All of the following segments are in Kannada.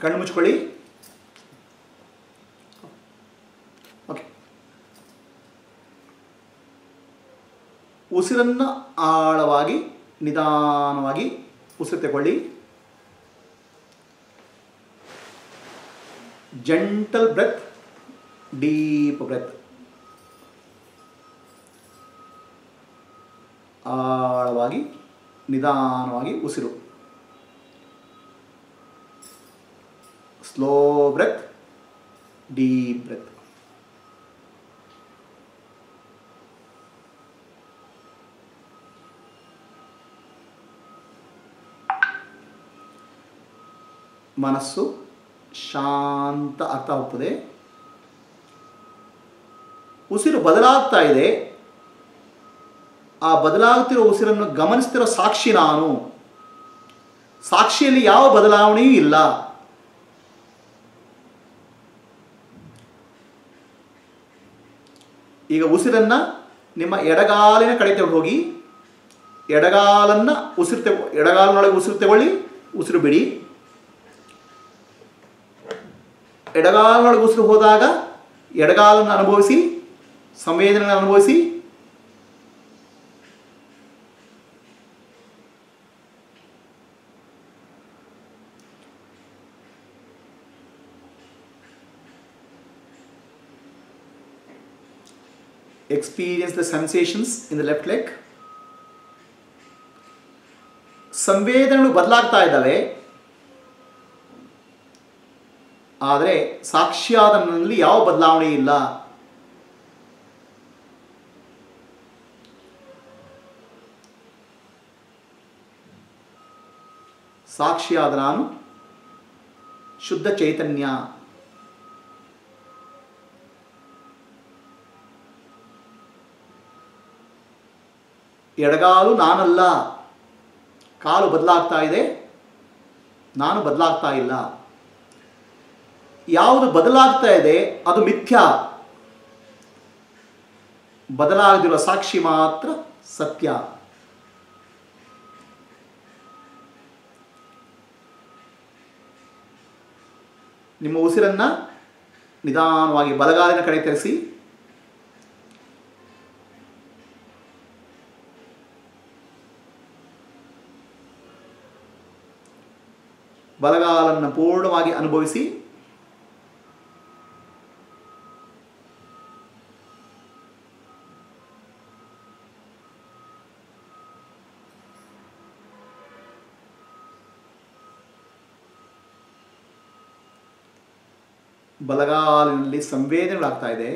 ಕಣ್ಣು ಮುಚ್ಕೊಳ್ಳಿ. ಓಕೆ ಉಸಿರನ್ನು ಆಳವಾಗಿ, ನಿಧಾನವಾಗಿ ಉಸಿರು ತಗೊಳ್ಳಿ ಜಂಟಲ್ ಬ್ರೆತ್ ಡೀಪ್ ಬ್ರೆತ್ ಆಳವಾಗಿ, ನಿಧಾನವಾಗಿ ಉಸಿರು. ಸ್ಲೋ ಬ್ರೆತ್ ಡೀಪ್ ಬ್ರೆತ್ ಮನಸ್ಸು ಶಾಂತ ಅರ್ಥ ಹೋಗ್ತದೆ ಉಸಿರು ಬದಲಾಗ್ತಾ ಇದೆ. ಆ ಬದಲಾಗುತ್ತಿರೋ ಉಸಿರನ್ನು ಗಮನಿಸ್ತಿರೋ ಸಾಕ್ಷಿ ನಾನು. ಸಾಕ್ಷಿಯಲ್ಲಿ ಯಾವ ಬದಲಾವಣೆಯೂ ಇಲ್ಲ. ಈಗ ಉಸಿರನ್ನ ನಿಮ್ಮ ಎಡಗಾಲಿನ ಕಡೆ ಹೋಗಿ ಎಡಗಾಲನ್ನ ಉಸಿರು ತೆಗೊ, ಎಡಗಾಲಿನೊಳಗೆ ಉಸಿರು ತಗೊಳ್ಳಿ, ಉಸಿರು ಬಿಡಿ. ಎಡಗಾಲಿನೊಳಗೆ ಉಸಿರು ಹೋದಾಗ ಎಡಗಾಲನ್ನು ಅನುಭವಿಸಿ ಸಂವೇದನೆ ಅನುಭವಿಸಿ experience the sensations in the left leg. ಸಂವೇದನೆಗಳು ಬದಲಾಗ್ತಾ ಇದ್ದಾವೆ. ಆದರೆ ಸಾಕ್ಷಿಯಾದ ನನ್ನಲ್ಲಿ ಯಾವ ಬದಲಾವಣೆ ಇಲ್ಲ. ಸಾಕ್ಷಿಯಾದ ನಾನು ಶುದ್ಧ ಚೈತನ್ಯ. ಎಡಗಾಲು ನಾನಲ್ಲ. ಕಾಲು ಬದಲಾಗ್ತಾ ಇದೆ. ನಾನು ಬದಲಾಗ್ತಾ ಇಲ್ಲ. ಯಾವುದು ಬದಲಾಗ್ತಾ ಇದೆ, ಅದು ಮಿಥ್ಯ. ಬದಲಾಗದಿರುವ ಸಾಕ್ಷಿ ಮಾತ್ರ ಸತ್ಯ. ನಿಮ್ಮ ಉಸಿರನ್ನು ನಿಧಾನವಾಗಿ ಬಲಗಾಲಿನ ಕಡೆ ತೆರೆಸಿ. ಬಲಗಾಲನ್ನು ಪೂರ್ಣವಾಗಿ ಅನುಭವಿಸಿ ಬಲಗಾಲಿನಲ್ಲಿ ಸಂವೇದನೆಗಳಾಗ್ತಾ ಇದೆ.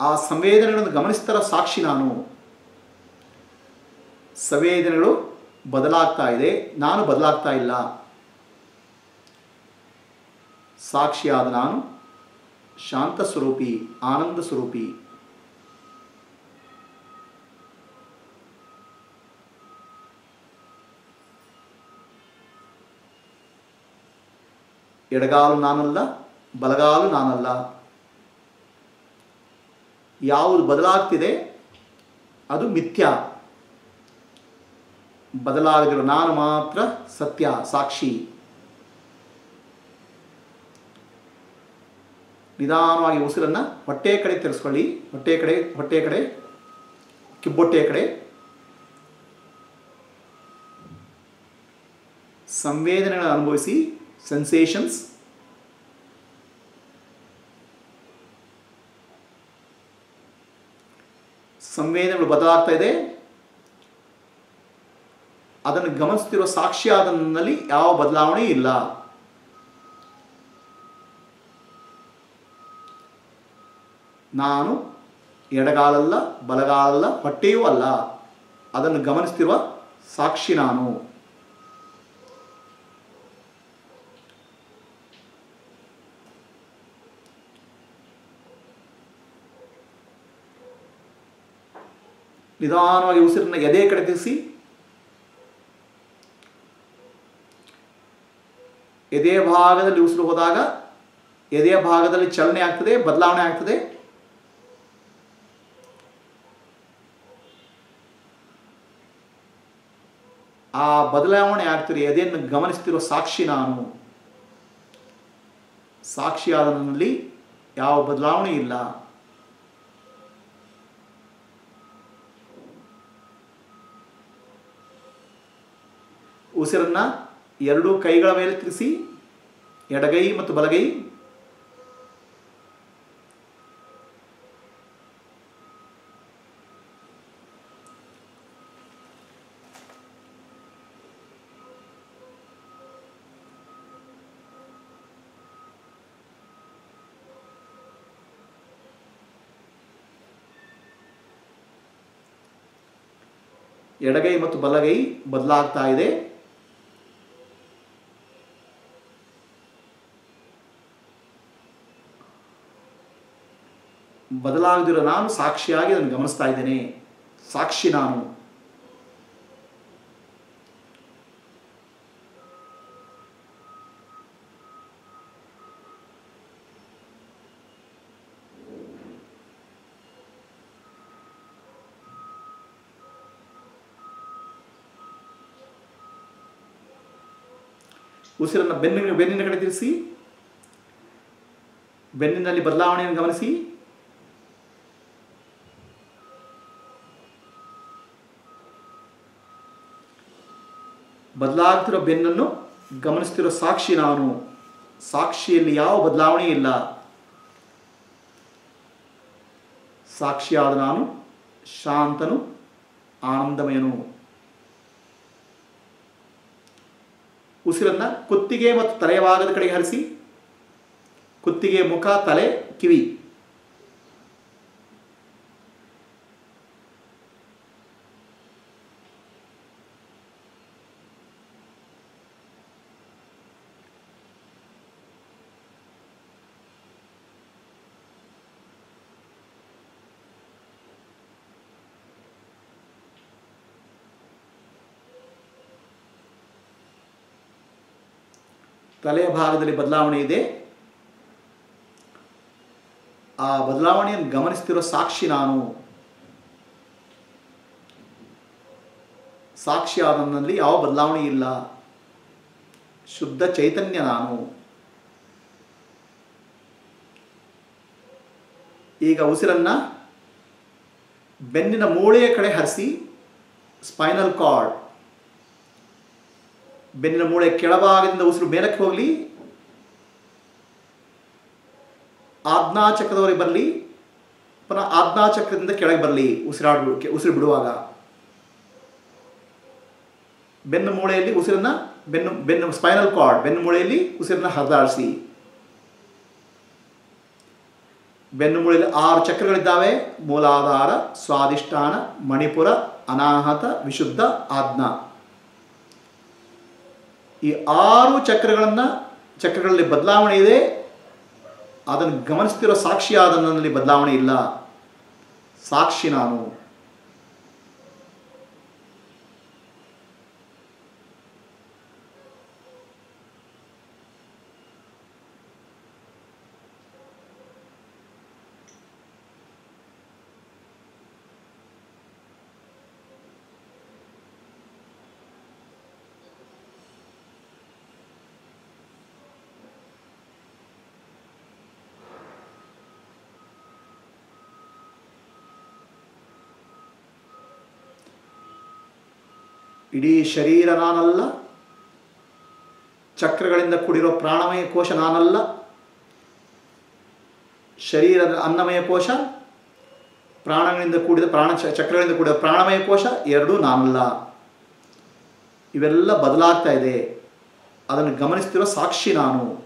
ಆ ಸಂವೇದನೆಗಳನ್ನು ಗಮನಿಸ್ತಾರ ಸಾಕ್ಷಿ ನಾನು. ಸಂವೇದನೆಗಳು ಬದಲಾಗ್ತಾ ಇದೆ, ನಾನು ಬದಲಾಗ್ತಾ ಇಲ್ಲ. ಸಾಕ್ಷಿಯಾದ ನಾನು ಶಾಂತ ಸ್ವರೂಪಿ, ಆನಂದ ಸ್ವರೂಪಿ. ಎಡಗಾಲು ನಾನಲ್ಲ, ಬಲಗಾಲು ನಾನಲ್ಲ. ಯಾವುದು ಬದಲಾಗ್ತಿದೆ, ಅದು ಮಿಥ್ಯ. ಬದಲಾಗದಿರೋ ನಾನು ಮಾತ್ರ ಸತ್ಯ, ಸಾಕ್ಷಿ. ನಿಧಾನವಾಗಿ ಉಸಿರನ್ನು ಹೊಟ್ಟೆ ಕಡೆ ತಿರ್ಸ್ಕೊಳ್ಳಿ. ಹೊಟ್ಟೆ ಕಡೆ ಹೊಟ್ಟೆ ಕಡೆ ಕಿಬ್ಬೊಟ್ಟೆಯ ಕಡೆ. ಸಂವೇದನೆಗಳನ್ನು ಅನುಭವಿಸಿ ಸೆನ್ಸೇಷನ್ಸ್ ಸಂವೇದನೆಗಳು ಬದಲಾಗ್ತಾ ಇದೆ. ಅದನ್ನು ಗಮನಿಸ್ತಿರುವ ಸಾಕ್ಷಿ ನನ್ನಲ್ಲಿ ಯಾವ ಬದಲಾವಣೆ ಇಲ್ಲ. ನಾನು ಎಡಗಾಲಲ್ಲ, ಬಲಗಾಲಲ್ಲ, ಹೊಟ್ಟೆಯೂ ಅಲ್ಲ. ಅದನ್ನು ಗಮನಿಸ್ತಿರುವ ಸಾಕ್ಷಿ ನಾನು. ನಿಧಾನವಾಗಿ ಉಸಿರನ್ನ ಎದೆ ಕಡೆ ತಿರ್ಸಿ ಎದೆಯ ಭಾಗದಲ್ಲಿ ಉಸಿರು ಹೋದಾಗ ಎದೆಯ ಭಾಗದಲ್ಲಿ ಚಲನೆ ಆಗ್ತದೆ, ಬದಲಾವಣೆ ಆಗ್ತದೆ. ಆ ಬದಲಾವಣೆ ಆಗ್ತಿರೋ ಎದೆಯನ್ನು ಗಮನಿಸ್ತಿರೋ ಸಾಕ್ಷಿ ನಾನು. ಸಾಕ್ಷಿಯಾದ ನನ್ನಲ್ಲಿ ಯಾವ ಬದಲಾವಣೆ ಇಲ್ಲ. ಉಸಿರನ್ನ ಎರಡೂ ಕೈಗಳ ಮೇಲೆ ತಿರುಗಿಸಿ ಎಡಗೈ ಮತ್ತು ಬಲಗೈ. ಎಡಗೈ ಮತ್ತು ಬಲಗೈ ಬದಲಾಗ್ತಾ ಇದೆ. ಬದಲಾಗದಿರೋ ನಾನು ಸಾಕ್ಷಿಯಾಗಿ ಅದನ್ನು ಗಮನಿಸ್ತಾ ಇದ್ದೇನೆ. ಸಾಕ್ಷಿ ನಾನು. ಉಸಿರನ್ನು ಬೆನ್ನಿನ ಬೆನ್ನಿನ ಕಡೆ ತಿರುಗಿಸಿ ಬೆನ್ನಿನಲ್ಲಿ ಬದಲಾವಣೆಯನ್ನು ಗಮನಿಸಿ. ಬದಲಾಗ್ತಿರೋ ಬೆನ್ನನ್ನು ಗಮನಿಸ್ತಿರೋ ಸಾಕ್ಷಿ ನಾನು. ಸಾಕ್ಷಿಯಲ್ಲಿ ಯಾವ ಬದಲಾವಣೆ ಇಲ್ಲ. ಸಾಕ್ಷಿಯಾದ ನಾನು ಶಾಂತನು, ಆನಂದಮಯನು. ಉಸಿರನ್ನ ಕುತ್ತಿಗೆ ಮತ್ತು ತಲೆಯ ಭಾಗದ ಕಡೆಗೆ ಹರಿಸಿ, ಕುತ್ತಿಗೆ ಮುಖ, ತಲೆ, ಕಿವಿ. ತಲೆಯ ಭಾಗದಲ್ಲಿ ಬದಲಾವಣೆ ಇದೆ. ಆ ಬದಲಾವಣೆಯನ್ನು ಗಮನಿಸ್ತಿರೋ ಸಾಕ್ಷಿ ನಾನು. ಸಾಕ್ಷಿ ನನ್ನಲ್ಲಿ ಯಾವ ಬದಲಾವಣೆ ಇಲ್ಲ. ಶುದ್ಧ ಚೈತನ್ಯ ನಾನು. ಈಗ ಉಸಿರನ್ನು ಬೆನ್ನಿನ ಮೂಳೆಯ ಕಡೆ ಹರಿಸಿ ಸ್ಪೈನಲ್ ಕಾರ್ಡ್ ಬೆನ್ನಿನ ಮೂಳೆ ಕೆಳಭಾಗದಿಂದ ಉಸಿರು ಮೇಲಕ್ಕೆ ಹೋಗಲಿ. ಆಜ್ಞಾಚಕ್ರದವರೆಗೆ ಬರಲಿ. ಪುನಃ ಆಜ್ಞಾಚಕ್ರದಿಂದ ಕೆಳಗೆ ಬರಲಿ ಉಸಿರಾಡು ಉಸಿರು ಬಿಡುವಾಗ. ಬೆನ್ನು ಮೂಳೆಯಲ್ಲಿ ಉಸಿರನ್ನ, ಬೆನ್ನು ಬೆನ್ನು ಸ್ಪೈನಲ್ ಕಾರ್ಡ್ ಬೆನ್ನು ಮೂಳೆಯಲ್ಲಿ ಉಸಿರನ್ನ ಹರಿದಾಡಿಸಿ. ಬೆನ್ನು ಮೂಳೆಯಲ್ಲಿ ಆರು ಚಕ್ರಗಳಿದ್ದಾವೆ. ಮೂಲಾಧಾರ ಸ್ವಾದಿಷ್ಠಾನ ಮಣಿಪುರ, ಅನಾಹತ, ವಿಶುದ್ಧ, ಆಜ್ಞಾ. ಈ ಆರು ಚಕ್ರಗಳನ್ನು ಚಕ್ರಗಳಲ್ಲಿ ಬದಲಾವಣೆ ಇದೆ. ಅದನ್ನು ಗಮನಿಸ್ತಿರೋ ಸಾಕ್ಷಿಯಾದ ನನ್ನಲ್ಲಿ ಬದಲಾವಣೆ ಇಲ್ಲ. ಸಾಕ್ಷಿ ನಾನು. ಇಡೀ ಶರೀರ ನಾನಲ್ಲ, ಚಕ್ರಗಳಿಂದ ಕೂಡಿರೋ ಪ್ರಾಣಮಯ ಕೋಶ ನಾನಲ್ಲ, ಶರೀರದ ಅನ್ನಮಯ ಕೋಶ, ಪ್ರಾಣಗಳಿಂದ ಕೂಡಿದ ಪ್ರಾಣ ಚಕ್ರಗಳಿಂದ ಕೂಡಿದ ಪ್ರಾಣಮಯ ಕೋಶ ಎರಡೂ ನಾನಲ್ಲ. ಇವೆಲ್ಲ ಬದಲಾಗ್ತಾ ಇದೆ. ಅದನ್ನು ಗಮನಿಸ್ತಿರೋ ಸಾಕ್ಷಿ ನಾನು.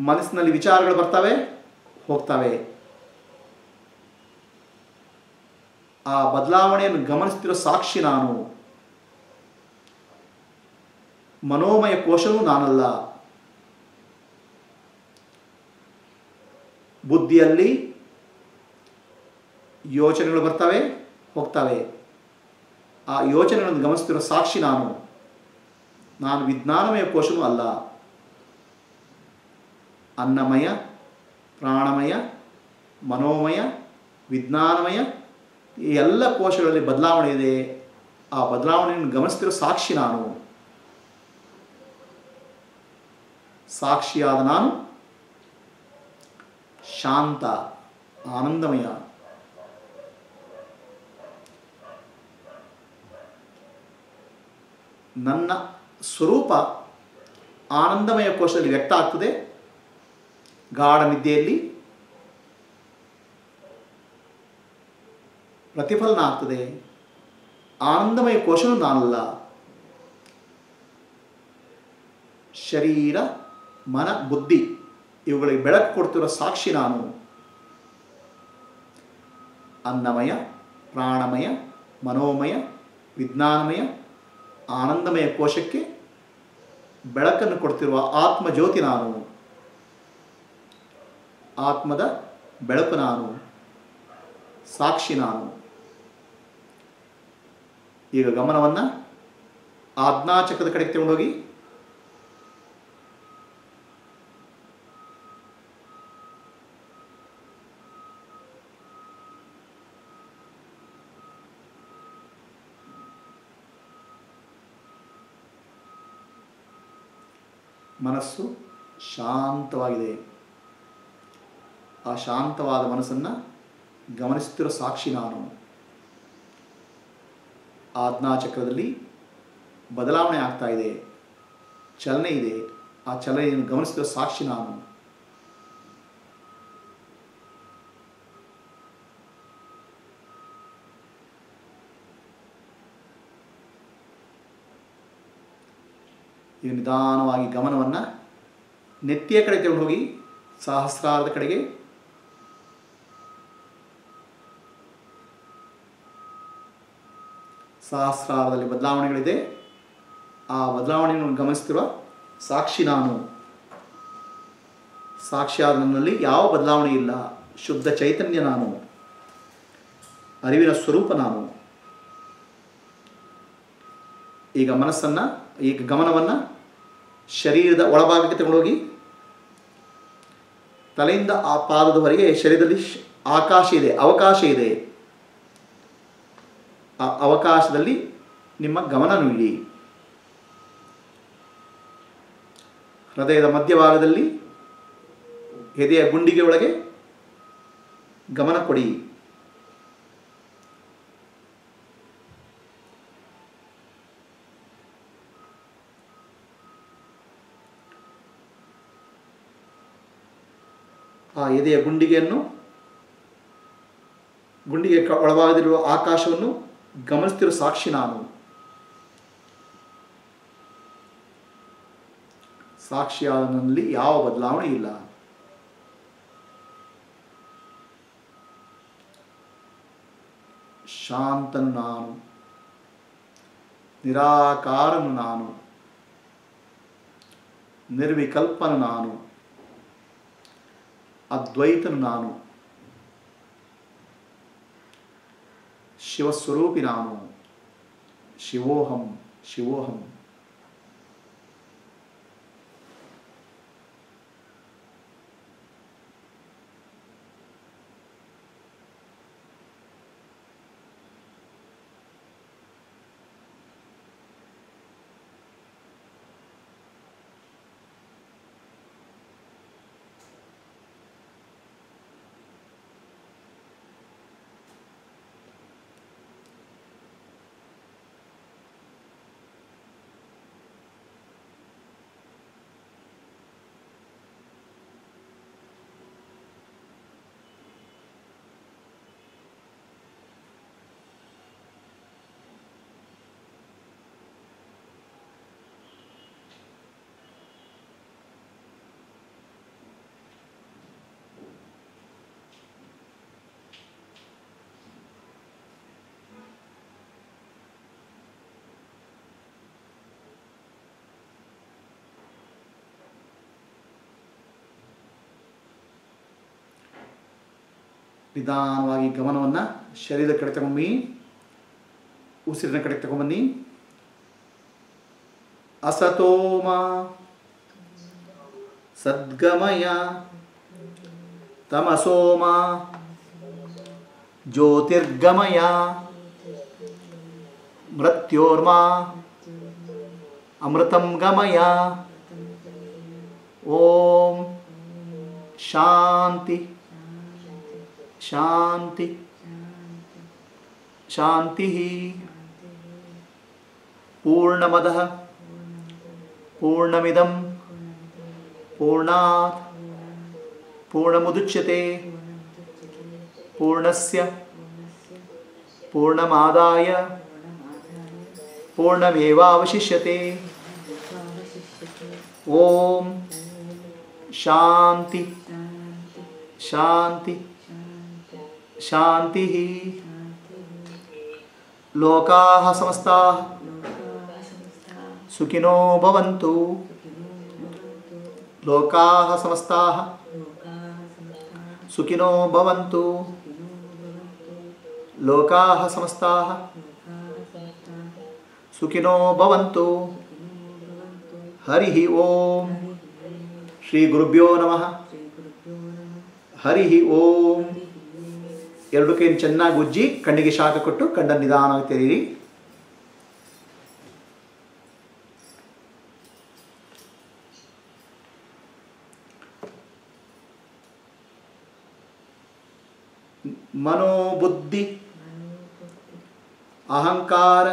ಮನಸ್ಸಿನಲ್ಲಿ ವಿಚಾರಗಳು ಬರ್ತವೆ, ಹೋಗ್ತವೆ. ಆ ಬದಲಾವಣೆಯನ್ನು ಗಮನಿಸ್ತಿರೋ ಸಾಕ್ಷಿ ನಾನು. ಮನೋಮಯ ಕೋಶವೂ ನಾನಲ್ಲ. ಬುದ್ಧಿಯಲ್ಲಿ ಯೋಚನೆಗಳು ಬರ್ತವೆ, ಹೋಗ್ತವೆ. ಆ ಯೋಚನೆಗಳನ್ನು ಗಮನಿಸ್ತಿರೋ ಸಾಕ್ಷಿ ನಾನು. ನಾನು ವಿಜ್ಞಾನಮಯ ಕೋಶನೂ ಅಲ್ಲ. ಅನ್ನಮಯ, ಪ್ರಾಣಮಯ, ಮನೋಮಯ, ವಿಜ್ಞಾನಮಯ ಈ ಎಲ್ಲ ಕೋಶಗಳಲ್ಲಿ ಬದಲಾವಣೆ ಇದೆ. ಆ ಬದಲಾವಣೆಯನ್ನು ಗಮನಿಸ್ತಿರೋ ಸಾಕ್ಷಿ ನಾನು. ಸಾಕ್ಷಿಯಾದ ನಾನು ಶಾಂತ, ಆನಂದಮಯ. ನನ್ನ ಸ್ವರೂಪ ಆನಂದಮಯ ಕೋಶದಲ್ಲಿ ವ್ಯಕ್ತ ಆಗ್ತದೆ. ಗಾಢ ನಿದ್ದೆಯಲ್ಲಿ ಪ್ರತಿಫಲನ ಆಗ್ತದೆ ಆನಂದಮಯ ಕೋಶನೂ ನಾನಲ್ಲ. ಶರೀರ, ಮನ, ಬುದ್ಧಿ ಇವುಗಳಿಗೆ ಬೆಳಕು ಕೊಡ್ತಿರೋ ಸಾಕ್ಷಿ ನಾನು. ಅನ್ನಮಯ, ಪ್ರಾಣಮಯ, ಮನೋಮಯ, ವಿಜ್ಞಾನಮಯ, ಆನಂದಮಯ ಕೋಶಕ್ಕೆ ಬೆಳಕನ್ನು ಕೊಡ್ತಿರುವ ಆತ್ಮ ಜ್ಯೋತಿ ನಾನು. ಆತ್ಮದ ಬೆಳಕು ನಾನು. ಸಾಕ್ಷಿ ನಾನು. ಈಗ ಗಮನವನ್ನು ಆಜ್ಞಾಚಕದ ಕಡೆಗೆ ತಗೊಂಡೋಗಿ. ಮನಸ್ಸು ಶಾಂತವಾಗಿದೆ. ಆ ಶಾಂತವಾದ ಮನಸ್ಸನ್ನು ಗಮನಿಸುತ್ತಿರೋ ಸಾಕ್ಷಿ ನಾನು. ಆಜ್ಞಾಚಕ್ರದಲ್ಲಿ ಬದಲಾವಣೆ ಆಗ್ತಾ ಇದೆ, ಚಲನೆ ಇದೆ. ಆ ಚಲನೆಯನ್ನು ಗಮನಿಸಿದ ಸಾಕ್ಷಿ ನಾನು. ಈಗ ನಿಧಾನವಾಗಿ ಗಮನವನ್ನು ನೆತ್ತಿಯ ಕಡೆ ತೆಗೆದು ಹೋಗಿ, ಸಹಸ್ರಾರದ ಕಡೆಗೆ ಸಹಸ್ರಾರದಲ್ಲಿ ಬದಲಾವಣೆಗಳಿದೆ. ಆ ಬದಲಾವಣೆಯನ್ನು ಗಮನಿಸ್ತಿರುವ ಸಾಕ್ಷಿ ನಾನು. ಸಾಕ್ಷಿಯಾದ ನನ್ನಲ್ಲಿ ಯಾವ ಬದಲಾವಣೆ ಇಲ್ಲ. ಶುದ್ಧ ಚೈತನ್ಯ ನಾನು. ಅರಿವಿನ ಸ್ವರೂಪ ನಾನು. ಈಗ ಮನಸ್ಸನ್ನು, ಈಗ ಗಮನವನ್ನು ಶರೀರದ ಒಳಭಾಗಕ್ಕೆ ತಗೊಂಡೋಗಿ, ತಲೆಯಿಂದ ಆ ಪಾದದವರೆಗೆ ಶರೀರದಲ್ಲಿ ಆಕಾಶ ಇದೆ, ಅವಕಾಶ ಇದೆ. ಅವಕಾಶದಲ್ಲಿ ನಿಮ್ಮ ಗಮನ ನೀಡಿ. ಹೃದಯದ ಮಧ್ಯಭಾಗದಲ್ಲಿ, ಎದೆಯ ಗುಂಡಿಗೆ ಒಳಗೆ ಗಮನ ಕೊಡಿ. ಆ ಎದೆಯ ಗುಂಡಿಗೆಯನ್ನು, ಗುಂಡಿಗೆ ಒಳಭಾಗದಲ್ಲಿರುವ ಆಕಾಶವನ್ನು ಗಮನಿಸ್ತಿರೋ ಸಾಕ್ಷಿ ನಾನು. ಸಾಕ್ಷಿಯಲ್ಲಿ ಯಾವ ಬದಲಾವಣೆ ಇಲ್ಲ. ಶಾಂತನು ನಾನು. ನಿರಾಕಾರನು ನಾನು. ನಿರ್ವಿಕಲ್ಪನು ನಾನು. ಅದ್ವೈತನು ನಾನು. ಶಿವಸ್ವರೂಪಿ ನಾನು ಶಿವೋಹಂ ನಿಧಾನವಾಗಿ ಗಮನವನ್ನು ಶರೀರದ ಕಡೆ ತಗೊಂಬಿ ಉಸಿರಿನ ಕಡೆ ತಗೊಂಬನ್ನಿ. ಅಸತೋಮ. ಸದ್ಗಮಯ. ತಮಸೋಮ. ಜ್ಯೋತಿರ್ಗಮಯ. ಮೃತ್ಯೋರ್ಮ. ಅಮೃತಂ ಗಮಯ. ಓಂ. ಶಾಂತಿ. ಶಾಂತಿ ಶಾಂತಿ ಪೂರ್ಣಮದಃ ಪೂರ್ಣಮಿದಂ ಪೂರ್ಣಾತ್ ಪೂರ್ಣಮುದುಚ್ಯತೆ ಪೂರ್ಣಸ್ಯ ಪೂರ್ಣಮಾದಾಯ ಪೂರ್ಣಮೇವಾವಶಿಷ್ಯತೆ ಓಂ ಶಾಂತಿ ಶಾಂತಿ शांति ही। लोका समस्ता। सुखिनो भवन्तु। लोका समस्ता। सुखिनो भवन्तु। लोका समस्ता। सुखिनो भवन्तु। हरि ओम। श्री गुरुभ्यो नमः। हरि ओम। ಎರಡು ಕೈಯನ್ನು ಚೆನ್ನಾಗಿ ಉಜ್ಜಿ ಕಣ್ಣಿಗೆ ಶಾಖ ಕೊಟ್ಟು ಕಣ್ಣನ್ನು ನಿಧಾನವಾಗಿ ತೆರೀರಿ. ಮನೋಬುದ್ಧಿ, ಅಹಂಕಾರ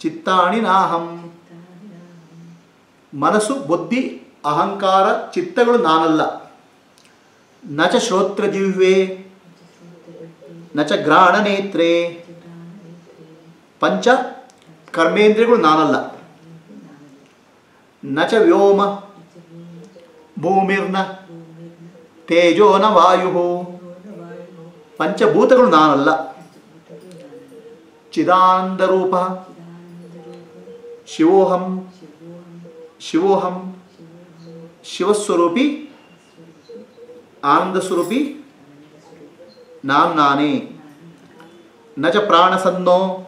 ಚಿತ್ತಾಣಿ ನಾಹಂ ಮನಸ್ಸು, ಬುದ್ಧಿ, ಅಹಂಕಾರ, ಚಿತ್ತಗಳು ನಾನಲ್ಲ. ನಚ ಚ ಶ್ರೋತ್ರಜಿಹ್ವೆ ನ ಚ ಘ್ರಾಣನೇತ್ರೇ ಪಂಚ ಕರ್ಮೇಂದ್ರಿಯಗಳು ನಾನಲ್ಲ. ನ ಚ ವ್ಯೋಮ ಭೂಮಿರ್ನ ತೇಜೋನ ವಾಯು. ಪಂಚಭೂತಗಳು ನಾನಲ್ಲ. ಚಿದಾನಂದರೂಪ ಶಿವೋಹಂ ಶಿವೋಹಂ ಶಿವಸ್ವರೂಪಿ ಆನಂದ ಸ್ವರೂಪಿ ನಾನು ನಾನೇ. ನಚ ಪ್ರಾಣಸನ್ನೋ.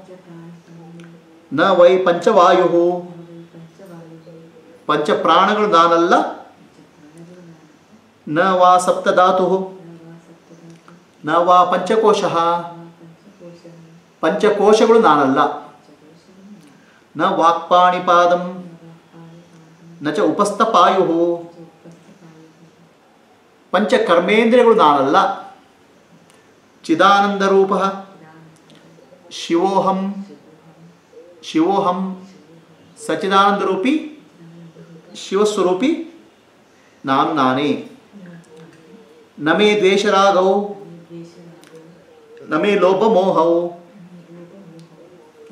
ನ ವೈ ಪಂಚವಾಯು ಪಂಚಪ್ರಾಣಗಳು ನಾನಲ್ಲ. ನ ವಾ ಸಪ್ತಧಾತು ನ ವಾ ಪಂಚಕೋಶ. ಪಂಚಕೋಶಗಳು ನಾನಲ್ಲ. ನ ವಾಕ್ಪಾಣಿಪಾದಂ. ನ ಚ ಉಪಸ್ಥಪಾಯು ಪಂಚಕರ್ಮೇಂದ್ರಿಯಗಳು ನಾನಲ್ಲ. ಚಿದಾನಂದರೂಪ ಶಿವೋಹಂ ಶಿವೋಹಂ ಸಚಿದಾನಂದರೂಪಿ ಶಿವಸ್ವರೂಪಿ ನಾನು ನಾನೇ ನಮೇ ದ್ವೇಷರಾಗವು ನಮೇ ಲೋಭಮೋಹವು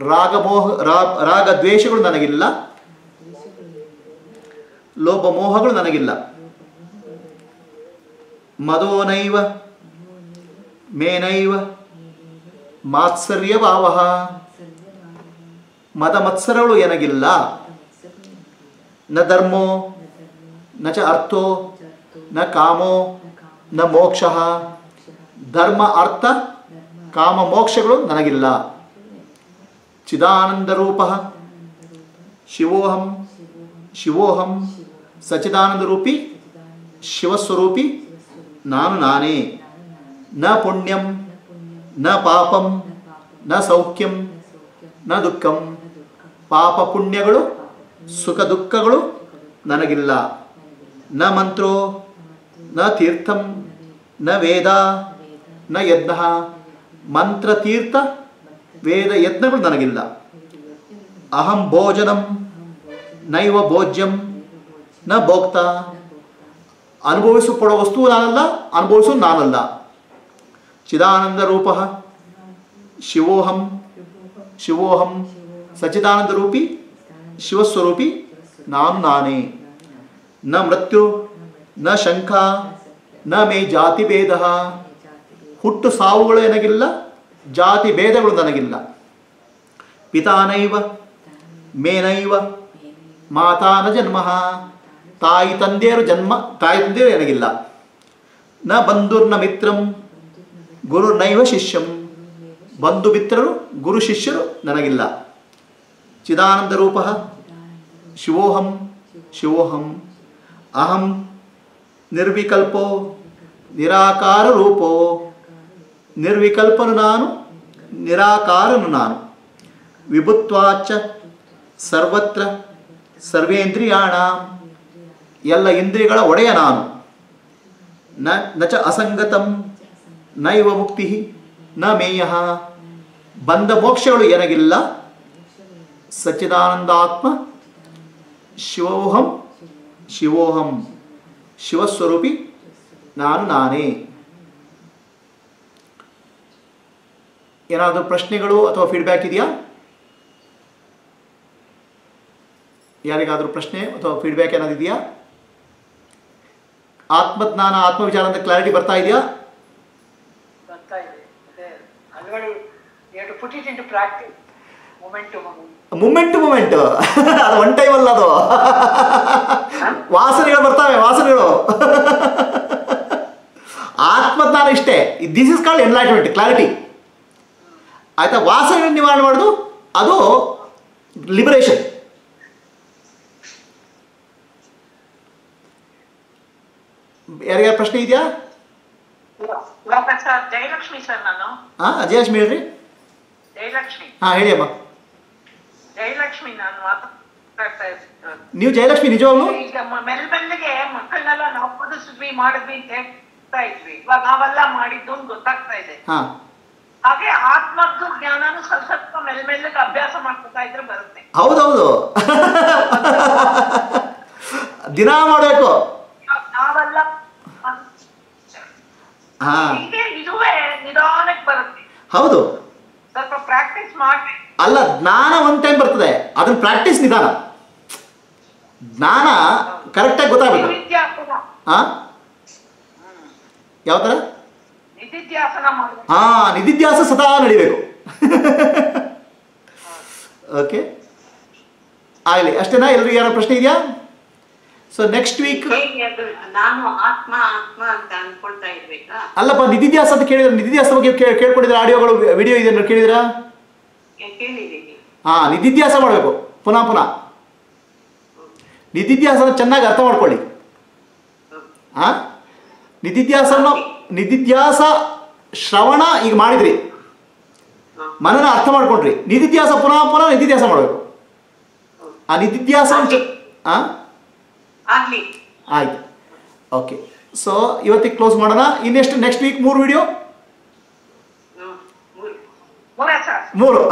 ರಾಗಮೋಹ ರಾಗ ದ್ವೇಷಗಳು ನನಗಿಲ್ಲ। ಲೋಭಮೋಹಗಳು ನನಗಿಲ್ಲ। ಮದೋನೈವ ಮೇನೈವ ಮಾತ್ಸರ್ಯ ಮತಮತ್ಸರಗಳು ಮದ ನ ಧರ್ಮೋ, ನ ಚ ಅರ್ಥೋ, ನ ಕಾಮೋ, ನ ಮೋಕ್ಷ. ಧರ್ಮ, ಅರ್ಥ, ಕಾಮ, ಮೋಕ್ಷಗಳು ನನಗಿಲ್ಲ. ಚಿದಾನಂದರೂಪ. ಶಿವೋಹಂ ಶಿವೋಹಂ ಸಚಿದಾನಂದರೂಪಿ ಶಿವಸ್ವರೂಪಿ, ನಾನು ನಾನೇ. ನ ಪುಣ್ಯಂ, ನ ಪಾಪಂ, ನ ಸೌಖ್ಯಂ, ನ ದುಃಖಂ. ಪಾಪ ಪುಣ್ಯಗಳು, ಸುಖ ದುಃಖಗಳು ನನಗಿಲ್ಲ. ನ ಮಂತ್ರೋ, ನ ತೀರ್ಥಂ, ನ ವೇದ, ನ ಯಜ್ಞ. ಮಂತ್ರ, ತೀರ್ಥ, ವೇದ ಯತ್ನಗಳು ನನಗಿಲ್ಲ. ಅಹಂ ಭೋಜನಂ, ನೈವ ಭೋಜ್ಯಂ, ನ ಭೋಕ್ತ. ಅನುಭವಿಸಲ್ಪಡೋ ವಸ್ತು ನಾನಲ್ಲ ಅನುಭವಿಸು ನಾನಲ್ಲ. ಚಿದಾನಂದ ರೂಪ ಶಿವೋಹಂ ಶಿವೋಹಂ ಸಚಿದಾನಂದ ರೂಪಿ ಶಿವಸ್ವರೂಪಿ ನಾನು ನಾನೇ ನ ಮೃತ್ಯು ನ ಶಂಖ ನ ಮೇ ಜಾತಿ ಭೇದ ಹುಟ್ಟು ಸಾವುಗಳು ನನಗಿಲ್ಲ ಜಾತಿ ಭೇದಗಳು ನನಗಿಲ್ಲ. ಪಿತಾನೈವ, ಮೇನೈವ ಮಾತಾನ ಜನ್ಮ. ತಾಯಿ ತಂದೆಯರು ಜನ್ಮ, ತಾಯಿ ತಂದೆಯರು ನನಗಿಲ್ಲ ನ ಬಂಧುರ್ನ ಮಿತ್ರಂ ಗುರು ನೈವ ಶಿಷ್ಯಂ. ಬಂಧು ಮಿತ್ರರು, ಗುರು ಶಿಷ್ಯರು ನನಗಿಲ್ಲ. ಚಿದಾನಂದ ರೂಪ, ಶಿವೋಹಂ ಶಿವೋಹಂ. ಅಹಂ ನಿರ್ವಿಕಲ್ಪೋ, ನಿರಾಕಾರ ರೂಪೋ. ನಿರ್ವಿಕಲ್ಪನು ನಾನು, ನಿರಾಕಾರನು ನಾನು. ವಿಭುತ್ವಾಚ, ಸರ್ವತ್ರ, ಸರ್ವೇಂದ್ರಿಯಾಣ. ಎಲ್ಲ ಇಂದ್ರಿಯಗಳ ಒಡೆಯ ನಾನು. ನ ಚ ಅಸಂಗತಂ. ನೈವ ಮುಕ್ತಿ ನ ಮೇಯ. ಬಂದ ಮೋಕ್ಷಗಳು ಏನಾಗಿಲ್ಲ ಸಚ್ಚಿದಾನಂದಾತ್ಮ, ಶಿವೋಹಂ ಶಿವೋಹಂ, ಶಿವಸ್ವರೂಪಿ, ನಾನು ನಾನೇ. ಏನಾದರೂ ಪ್ರಶ್ನೆಗಳು ಅಥವಾ ಫೀಡ್ಬ್ಯಾಕ್ ಇದೆಯಾ? ಯಾರಿಗಾದರೂ ಪ್ರಶ್ನೆ ಅಥವಾ ಫೀಡ್ಬ್ಯಾಕ್ ಏನಾದ್ರು ಇದೆಯಾ? ಆತ್ಮಜ್ಞಾನ, ಆತ್ಮವಿಚಾರ ಅಂತ ಕ್ಲಾರಿಟಿ ಬರ್ತಾ ಇದೆಯಾ ಬರ್ತಾ ಇದೆ ಅದೇ practice moment moment moment to moment ಅದು ಒನ್ ಟೈಮ್ ಅಲ್ಲ ಅದು. ವಾಸನೆಗಳು ಬರ್ತಾವೆ ವಾಸನೆಗಳು. ಆತ್ಮಜ್ಞಾನ ಇಷ್ಟೇ. This is called enlightenment clarity ಆಯ್ತಾ? ವಾಸನೆಗಳನ್ನು ನಿವಾರಣೆ ಮಾಡೋದು ಅದು ಲಿಬರೇಷನ್ ಯಾರಿಗಾರು ಪ್ರಶ್ನೆ ಇದೆಯಾ? ಜಯಲಕ್ಷ್ಮಿ ಸರ್ ನಾನು ಹಾಂ ಅಜಯಲಕ್ಷ್ಮಿ ಹೇಳ್ರಿ? ಜಯಲಕ್ಷ್ಮಿ ಹಾ ಹೇಳಿ ಅಮ್ಮ. ಜಯಲಕ್ಷ್ಮಿ ನಾನು ಮಾತಾಡ್ತಾ ನೀವು ಜಯಲಕ್ಷ್ಮಿ ನಿಜವಾಗ್ಲು? ಈಗ ಮೆಲ್ಮೆಲ್ಲಗೆ ಮಕ್ಕಳನ್ನೆಲ್ಲ ನಾವು ಓದಿಸಿದ್ವಿ ಮಾಡಿದ್ವಿ ಅಂತ ಹೇಳ್ತಾ ಇದ್ವಿ. ಇವಾಗ ನಾವೆಲ್ಲ ಮಾಡಿದ್ದು ಅಂತ ಗೊತ್ತಾಗ್ತಾ ಇದೆ. ಹಾಗೆ ಆತ್ಮದ್ದು ಜ್ಞಾನನು ಸ್ವಲ್ಪ ಸ್ವಲ್ಪ ಮೆಲ್ಮೆಲ್ಲಗೆ ಅಭ್ಯಾಸ ಮಾಡ್ಕೊತಾ ಇದ್ರೆ ಬರುತ್ತೆ. ಹೌದೌದು. ದಿನಾ ಮಾಡಬೇಕು ಇವಾಗ ನಾವೆಲ್ಲ ಹಾಂ. ಹೌದು. ಸ್ವಲ್ಪ ಪ್ರಾಕ್ಟೀಸ್ ಮಾಡಿ. ಅಲ್ಲ ಜ್ಞಾನ ಒಂದು ಟೈಮ್ ಬರ್ತದೆ. ಅದನ್ನ ಪ್ರಾಕ್ಟೀಸ್ ನಿಧಾನ. ಜ್ಞಾನ ಕರೆಕ್ಟಾಗಿ ಗೊತ್ತಾಗಬೇಕು. ಹಾ ಯಾವ ಥರ ಮಾಡಬೇಕು. ಹಾಂ ನಿಧಿಧ್ಯಾಸ ಸದಾ ನಡಿಬೇಕು. ಓಕೆ ಆಗಲಿ ಅಷ್ಟೇನಾ? ಎಲ್ರಿಗೂ ಯಾರೋ ಪ್ರಶ್ನೆ ಇದೆಯಾ? ಸೊ ನೆಕ್ಸ್ಟ್ ವೀಕ್ ನಾನು ಆತ್ಮ ಆತ್ಮ ಅಂತ ಅನ್ಕೊಳ್ತಾ ಇರ್ಬೇಕಾ ಅಲ್ಲಪ್ಪ ನಿಧಿದ್ಯಾಸ ಅಂತ ಕೇಳಿದ್ರೆ ನಿಧಿದ್ಯಾಸ ಬಗ್ಗೆ ಕೇಳ್ಕೊಂಡಿದ್ರೆ ಆಡಿಯೋಗಳು ವಿಡಿಯೋ ಇದೆ ಕೇಳಿದ್ರಾ ಹಾ ನಿಧಿದ್ಯಾಸ ಮಾಡ್ಬೇಕು. ಪುನಃ ಪುನಃ. ನಿಧಿಧ್ಯಾಸನ ಚೆನ್ನಾಗಿ ಅರ್ಥ ಮಾಡ್ಕೊಳ್ಳಿ. ಹಾ ನಿಧಿದ್ಯಾಸನ ನಿಧಿದ್ಯಾಸ ಶ್ರವಣ ಈಗ ಮಾಡಿದ್ರಿ. ಮನನ ಅರ್ಥ ಮಾಡ್ಕೊಂಡ್ರಿ. ನಿಧಿದ್ಯಾಸ ಪುನಃ ಪುನಃ ನಿಧಿದ್ಯಾಸ ಮಾಡಬೇಕು. ಆ ನಿಧಿದ್ಯಾಸ ಹಾಂ ಆಗ್ಲಿ. ಆಯ್ತು. ಓಕೆ ಸೊ ಇವತ್ತಿಗೆ ಕ್ಲೋಸ್ ಮಾಡೋಣ. ಇನ್ನೆಷ್ಟು ನೆಕ್ಸ್ಟ್ ವೀಕ್ ಮೂರು ವಿಡಿಯೋ ಮೂರು.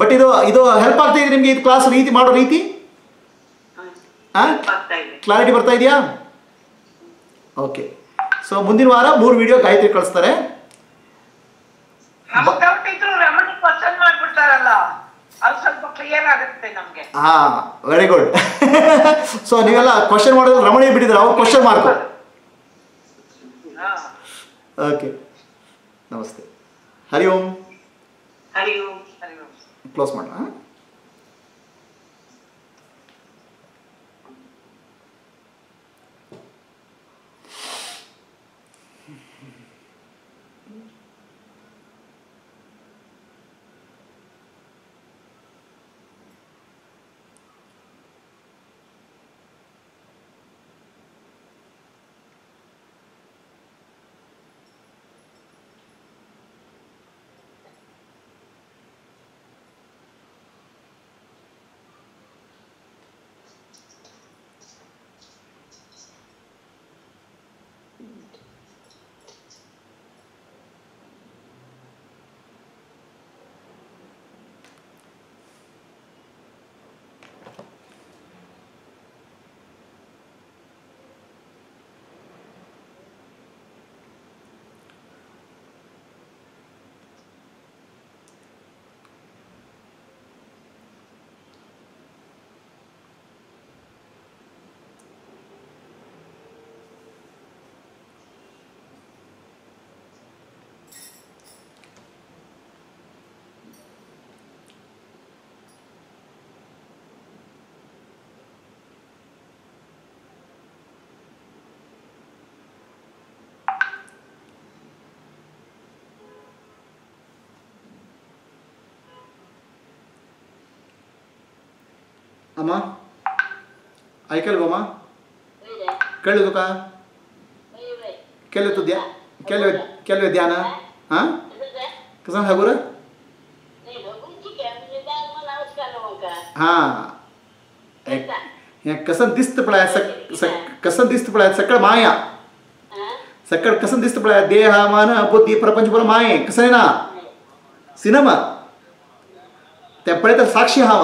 ಬಟ್ ಇದು ಇದು ಹೆಲ್ಪ್ ಆಗ್ತಾ ಇದೆ ನಿಮಗೆ? ಇದು ಕ್ಲಾಸ್ ರೀತಿ ಮಾಡೋ ರೀತಿ? ಕ್ಲಾರಿಟಿ ಬರ್ತಾ ಇದೆಯಾ? ಓಕೆ ಸೊ ಮುಂದಿನ ವಾರ ಮೂರು ವಿಡಿಯೋ ಗಾಯತ್ರಿ ಕಳಿಸ್ತಾರೆ. ಹಾಂ ವೆರಿ ಗುಡ್ ಸೊ ನೀವೆಲ್ಲ ಕ್ವಶನ್ ಮಾಡೋದು ರಮಣಿ ಬಿಟ್ಟಿದ್ರೆ ಅವ್ರು ಕ್ವಶನ್ ಮಾಡ್ಕೊ ಹಾ. ಓಕೆ ನಮಸ್ತೆ. ಹರಿ ಓಂ. ಹರಿ ಓಂ ಸರಿ ಓಂ. ಕ್ಲೋಸ್ ಮಾಡೋಣ ಅಮ್ಮ ऐकल अम्मा कळलं तुका केलं तू द्या केलं केलं ध्यान हां कसं सांगू रे ಹಾಂ ಕಸನ್ ದಿಸ್ತ್ ಪಳಾಯ ಸಕ್ ಸಕ್ ಕಸನ್ ದಿಸ್ತ್ ಪಳಾಯ ಸಕ್ಕಳ ಮಾಯ ಸಕ್ಕಳ ಕಸನ್ ದಿಸ್ತ್ ಪಳಾಯ ದೇಹ ಮಾನ ಬುದ್ಧಿ ಪ್ರಪಂಚ ಬರ ಮಾಯೆ ಕಸನೇನಾ ಸಿನಮ त्या पळयता साक्षी हांव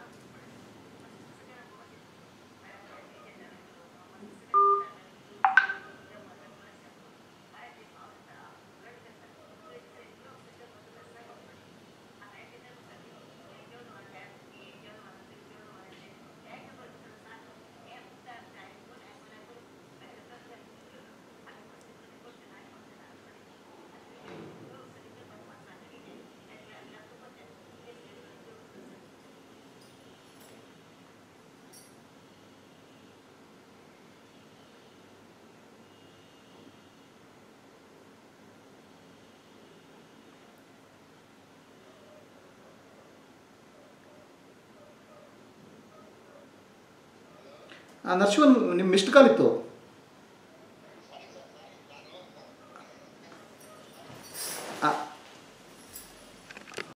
ನರ್ಶಿವನ್ ನಿಮ್ಮ ಮಿಸ್ಡ್ ಕಾಲ್ ಇತ್ತು.